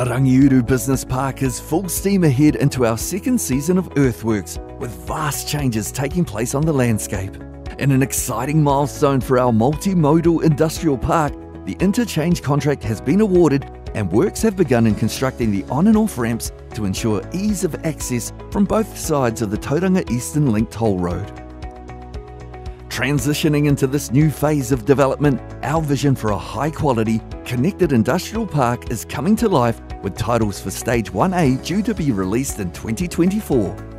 The Rangiuru Business Park is full steam ahead into our second season of earthworks, with vast changes taking place on the landscape. In an exciting milestone for our multimodal industrial park, the interchange contract has been awarded and works have begun in constructing the on and off ramps to ensure ease of access from both sides of the Tauranga Eastern Link toll road. Transitioning into this new phase of development, our vision for a high quality, connected industrial park is coming to life with titles for Stage 1A due to be released in 2024.